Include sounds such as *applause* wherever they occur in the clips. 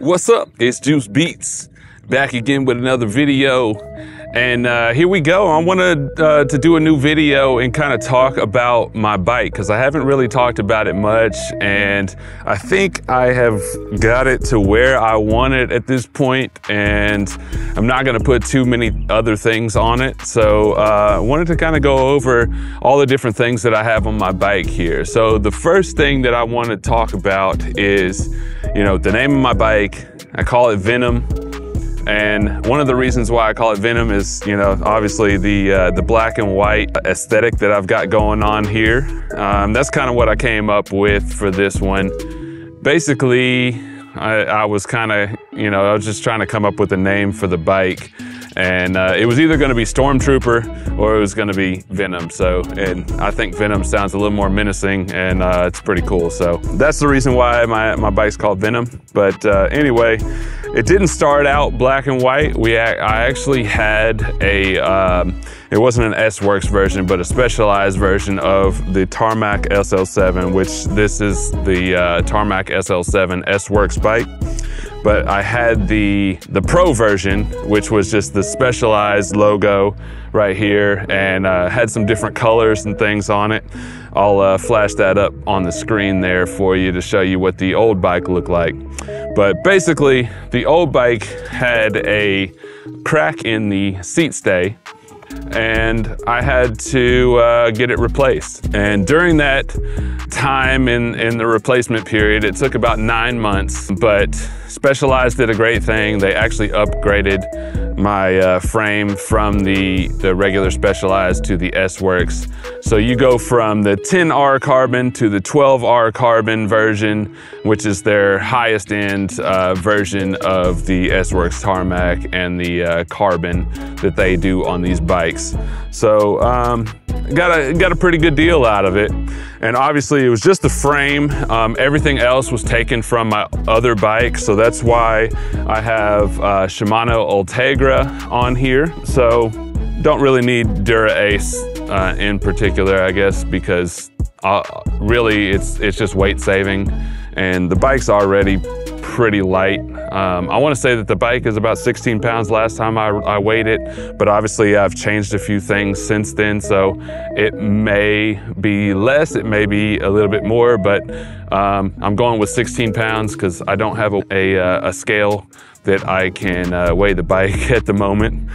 What's up? It's Juicebeats back again with another video. And uh, here we go. I wanted uh, to do a new video and kind of talk about my bike because I haven't really talked about it much. And I think I have got it to where I want it at this point, And I'm not going to put too many other things on it. So uh, I wanted to kind of go over all the different things that I have on my bike here. So the first thing that I want to talk about is, you know, the name of my bike. I call it Venom. And one of the reasons why I call it Venom is, you know, obviously the uh, the black and white aesthetic that I've got going on here. Um, that's kind of what I came up with for this one. Basically, I, I was kind of, you know, I was just trying to come up with a name for the bike. And uh, it was either going to be Stormtrooper or it was going to be Venom. So, and I think Venom sounds a little more menacing and uh, it's pretty cool. So that's the reason why my, my bike's called Venom. But uh, anyway, it didn't start out black and white. We I actually had a, um, it wasn't an S-Works version, but a specialized version of the Tarmac SL7, which this is the uh, Tarmac SL7 S-Works bike but I had the the pro version, which was just the specialized logo right here, and uh, had some different colors and things on it. I'll uh, flash that up on the screen there for you to show you what the old bike looked like. But basically, the old bike had a crack in the seat stay and I had to uh, get it replaced. And during that time in, in the replacement period, it took about nine months, but Specialized did a great thing. They actually upgraded my uh, frame from the, the regular Specialized to the S-Works. So you go from the 10R carbon to the 12R carbon version, which is their highest end uh, version of the S-Works Tarmac and the uh, carbon that they do on these bikes. So um, got a, got a pretty good deal out of it. And obviously it was just the frame. Um, everything else was taken from my other bike. So that's why I have uh, Shimano Ultegra on here. So don't really need Dura Ace uh, in particular, I guess, because uh, really it's, it's just weight saving and the bike's already pretty light. Um, I want to say that the bike is about 16 pounds last time I, I weighed it, but obviously I've changed a few things since then, so it may be less, it may be a little bit more, but um, I'm going with 16 pounds because I don't have a, a, uh, a, scale that I can uh, weigh the bike *laughs* at the moment.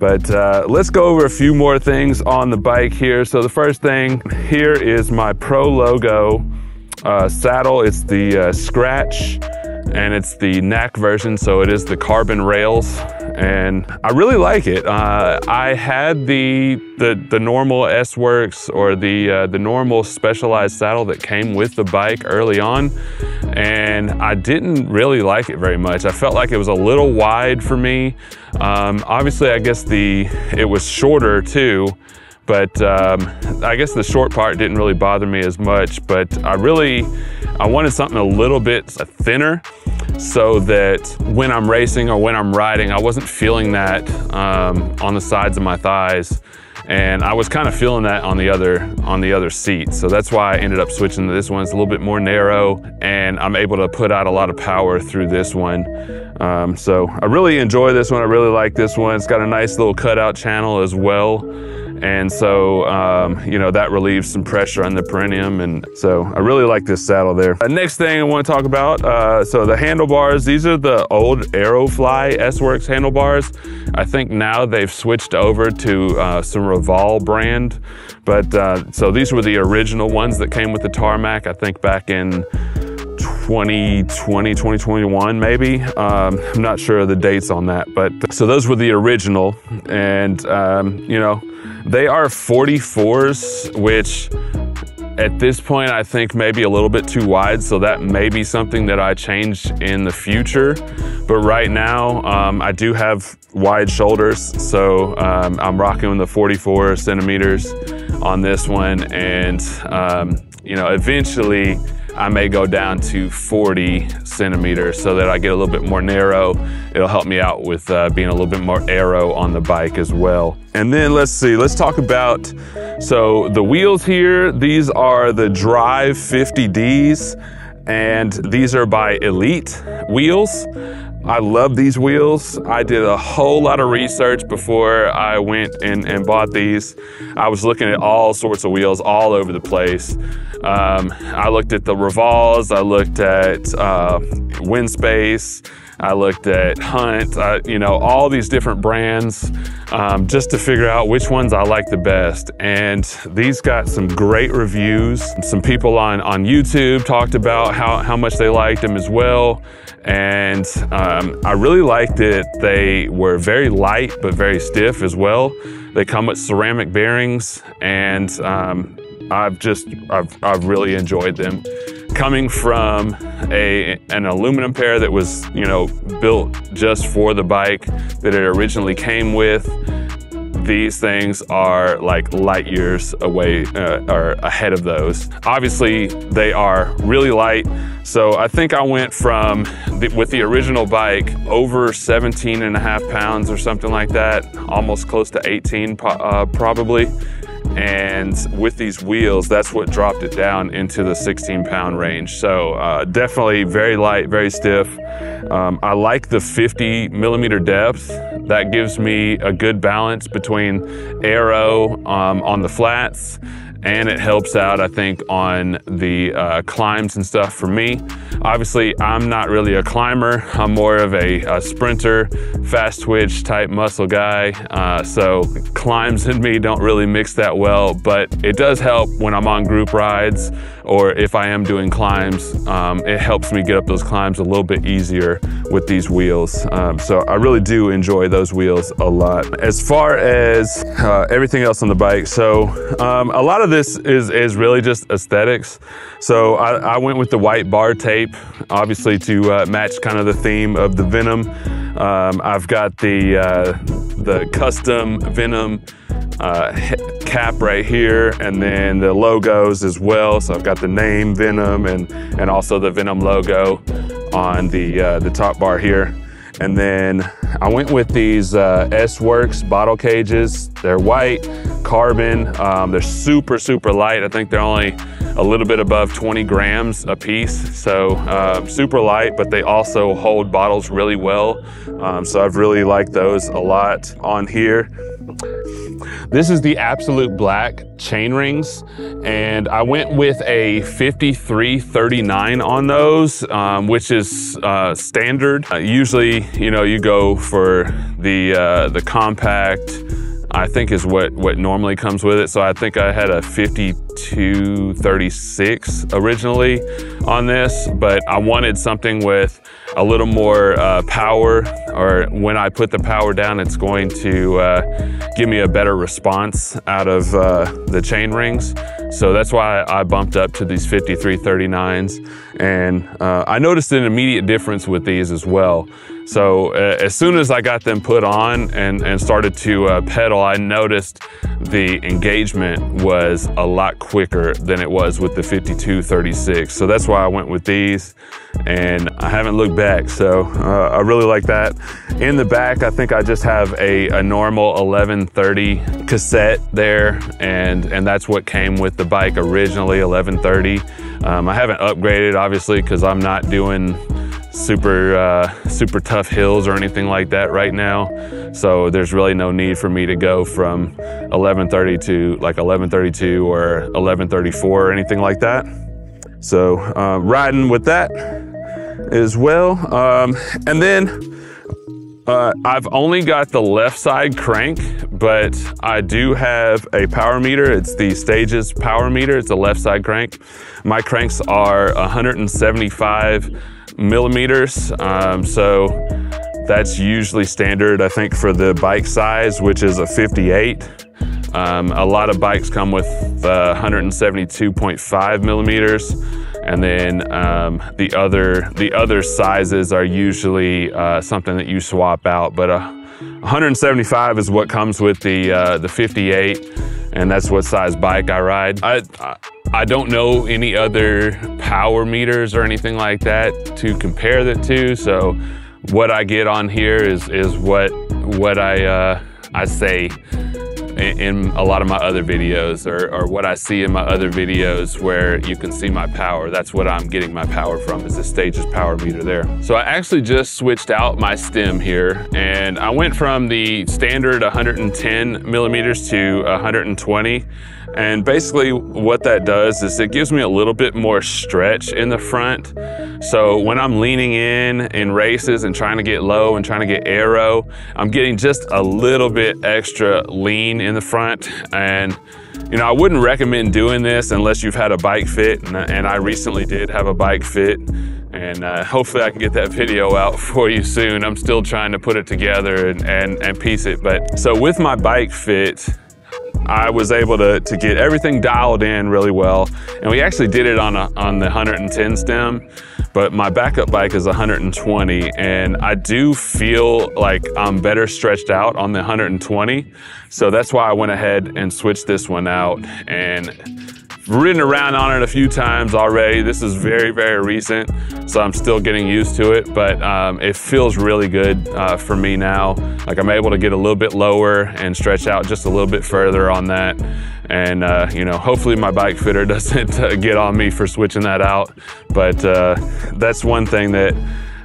But uh, let's go over a few more things on the bike here. So the first thing here is my Prologo uh, saddle. It's the uh, Scratch and it's the Nack version, so it is the carbon rails, and I really like it. Uh, I had the, the the normal S-Works or the uh, the normal specialized saddle that came with the bike early on, and I didn't really like it very much. I felt like it was a little wide for me. Um, obviously, I guess the it was shorter too, but um, I guess the short part didn't really bother me as much, but I really, I wanted something a little bit thinner so that when I'm racing or when I'm riding, I wasn't feeling that um, on the sides of my thighs. And I was kind of feeling that on the other on the other seat. So that's why I ended up switching to this one. It's a little bit more narrow and I'm able to put out a lot of power through this one. Um, so I really enjoy this one. I really like this one. It's got a nice little cutout channel as well. And so, um, you know, that relieves some pressure on the perineum. And so I really like this saddle there. The next thing I want to talk about, uh, so the handlebars, these are the old Aerofly S-Works handlebars. I think now they've switched over to uh, some Roval brand. But uh, so these were the original ones that came with the tarmac, I think back in 2020, 2021 maybe. Um, I'm not sure of the dates on that, but so those were the original. And, um, you know, they are 44s, which at this point I think maybe a little bit too wide, so that may be something that I change in the future. But right now, um, I do have wide shoulders, so um, I'm rocking the 44 centimeters on this one, and um, you know, eventually I may go down to 40 centimeters so that I get a little bit more narrow. It'll help me out with uh, being a little bit more aero on the bike as well. And then let's see, let's talk about, so the wheels here, these are the Drive 50Ds. and these are by Elite Wheels. I love these wheels. I did a whole lot of research before I went and, and bought these. I was looking at all sorts of wheels all over the place. Um, I looked at the Rovals, I looked at uh, Winspace, I looked at Hunt, I, you know, all these different brands um, just to figure out which ones I like the best. And these got some great reviews. Some people on, on YouTube talked about how, how much they liked them as well. And um, I really liked that they were very light but very stiff as well. They come with ceramic bearings and um, I've just, I've, I've really enjoyed them. Coming from a, an aluminum pair that was, you know, built just for the bike that it originally came with, these things are like light years away uh, or ahead of those. Obviously, they are really light. So I think I went from, the, with the original bike, over 17 and a half pounds or something like that, almost close to 18 uh, probably. And with these wheels, that's what dropped it down into the 16 pound range. So uh, definitely very light, very stiff. Um, I like the 50 millimeter depth. That gives me a good balance between aero um, on the flats and it helps out, I think, on the uh, climbs and stuff for me. Obviously, I'm not really a climber. I'm more of a, a sprinter, fast twitch type muscle guy. Uh, so climbs and me don't really mix that well, but it does help when I'm on group rides or if I am doing climbs, um, it helps me get up those climbs a little bit easier with these wheels. Um, so I really do enjoy those wheels a lot. As far as uh, everything else on the bike, so um, a lot of this is, is really just aesthetics. So I, I went with the white bar tape, obviously to uh, match kind of the theme of the Venom. Um, I've got the, uh, the custom Venom uh, cap right here and then the logos as well. So I've got the name Venom and, and also the Venom logo on the, uh, the top bar here. And then I went with these uh, S-Works bottle cages. They're white, carbon. Um, they're super, super light. I think they're only a little bit above 20 grams a piece. So uh, super light, but they also hold bottles really well. Um, so I've really liked those a lot on here. This is the Absolute Black chain rings, and I went with a 5339 on those, um, which is uh, standard. Uh, usually, you know, you go for the uh, the compact. I think is what what normally comes with it. So I think I had a 5236 originally on this, but I wanted something with a little more uh, power or when I put the power down, it's going to uh, give me a better response out of uh, the chain rings. So that's why I bumped up to these 5339s. And uh, I noticed an immediate difference with these as well. So uh, as soon as I got them put on and, and started to uh, pedal, I noticed the engagement was a lot quicker than it was with the 5236. So that's why I went with these and I haven't looked back. So uh, I really like that. In the back, I think I just have a, a normal 1130 cassette there and, and that's what came with the bike originally, 1130. Um, I haven't upgraded obviously because I'm not doing super uh, super tough hills or anything like that right now. So there's really no need for me to go from 1130 to like 1132 or 1134 or anything like that. So uh, riding with that as well. Um, and then uh, I've only got the left side crank, but I do have a power meter. It's the Stages power meter. It's a left side crank. My cranks are 175 millimeters. Um, so that's usually standard, I think, for the bike size, which is a 58. Um, a lot of bikes come with uh, 172.5 millimeters, and then um, the other the other sizes are usually uh, something that you swap out. But uh, 175 is what comes with the uh, the 58, and that's what size bike I ride. I, I don't know any other power meters or anything like that to compare that to. So what I get on here is is what what I uh, I say in, a lot of my other videos or, or, what I see in my other videos where you can see my power. That's what I'm getting my power from is the Stages power meter there. So I actually just switched out my stem here and I went from the standard 110 millimeters to 120 and basically what that does is it gives me a little bit more stretch in the front. So when I'm leaning in in races and trying to get low and trying to get aero, I'm getting just a little bit extra lean in the front. And you know, I wouldn't recommend doing this unless you've had a bike fit. And, and I recently did have a bike fit and uh, hopefully I can get that video out *laughs* for you soon. I'm still trying to put it together and, and, and piece it. But so with my bike fit, I was able to, to get everything dialed in really well. And we actually did it on, a, on the 110 stem, but my backup bike is 120. And I do feel like I'm better stretched out on the 120. So that's why I went ahead and switched this one out. And ridden around on it a few times already. This is very, very recent, so I'm still getting used to it, but um, it feels really good uh, for me now. Like I'm able to get a little bit lower and stretch out just a little bit further on that. And, uh, you know, hopefully my bike fitter *laughs* doesn't uh, get on me for switching that out. But uh, that's one thing that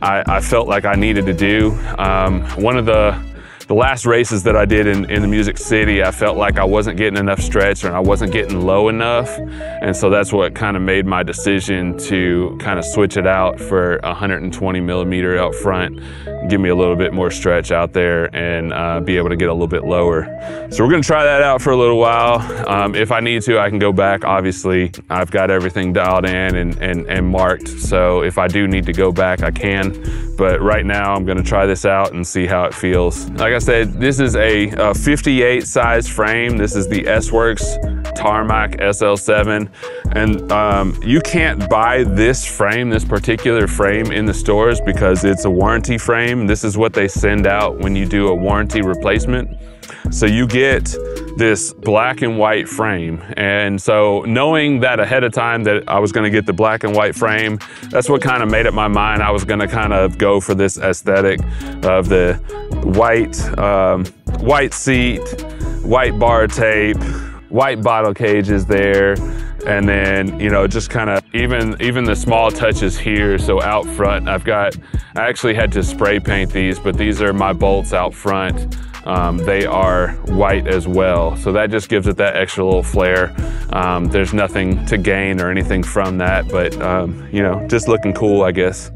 I, I, felt like I needed to do. Um, one of the the last races that I did in, in the Music City, I felt like I wasn't getting enough stretch and I wasn't getting low enough. And so that's what kind of made my decision to kind of switch it out for 120 millimeter out front, give me a little bit more stretch out there and uh, be able to get a little bit lower. So we're gonna try that out for a little while. Um, if I need to, I can go back. Obviously, I've got everything dialed in and, and, and marked. So if I do need to go back, I can. But right now, I'm gonna try this out and see how it feels. Like I said, this is a, a 58 size frame. This is the S-Works Tarmac SL7. And um, you can't buy this frame, this particular frame in the stores because it's a warranty frame. This is what they send out when you do a warranty replacement. So you get this black and white frame. And so knowing that ahead of time that I was gonna get the black and white frame, that's what kind of made up my mind. I was gonna kind of go for this aesthetic of the white, um, white seat, white bar tape, white bottle cages there, and then you know just kind of even even the small touches here so out front i've got i actually had to spray paint these but these are my bolts out front um, they are white as well. So that just gives it that extra little flair. Um, there's nothing to gain or anything from that, but um, you know, just looking cool, I guess.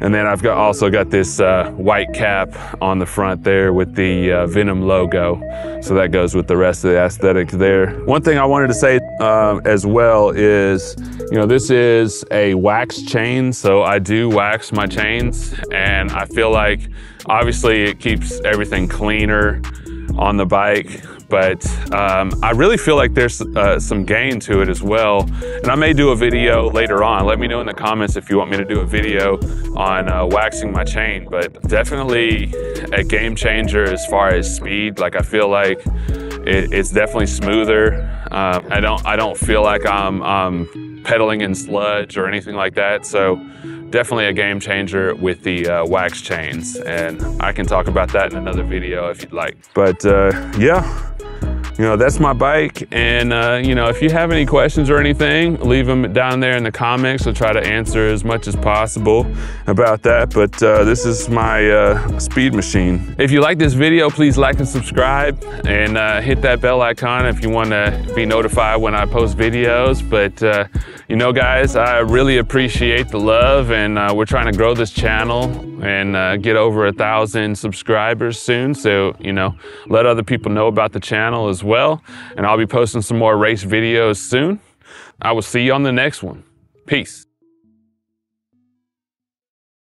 And then I've got also got this uh, white cap on the front there with the uh, Venom logo. So that goes with the rest of the aesthetic there. One thing I wanted to say uh, as well is, you know, this is a wax chain. So I do wax my chains and I feel like obviously it keeps everything cleaner on the bike but um, I really feel like there's uh, some gain to it as well. And I may do a video later on. Let me know in the comments if you want me to do a video on uh, waxing my chain, but definitely a game changer as far as speed. Like I feel like it, it's definitely smoother. Um, I don't I don't feel like I'm, I'm pedaling in sludge or anything like that. So definitely a game changer with the uh, wax chains. And I can talk about that in another video if you'd like. But uh, yeah, you know, that's my bike. And, uh, you know, if you have any questions or anything, leave them down there in the comments. I'll try to answer as much as possible about that. But uh, this is my uh, speed machine. If you like this video, please like and subscribe and uh, hit that bell icon if you want to be notified when I post videos. But, uh, you know, guys, I really appreciate the love and uh, we're trying to grow this channel and uh, get over a thousand subscribers soon. So, you know, let other people know about the channel as well. And I'll be posting some more race videos soon. I will see you on the next one. Peace.